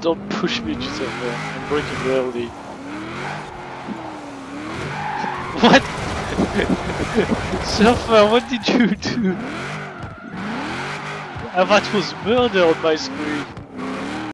Don't push me to somewhere. I'm breaking rarely. What? Surfer, what did you do? Ah, that was murder on my screen.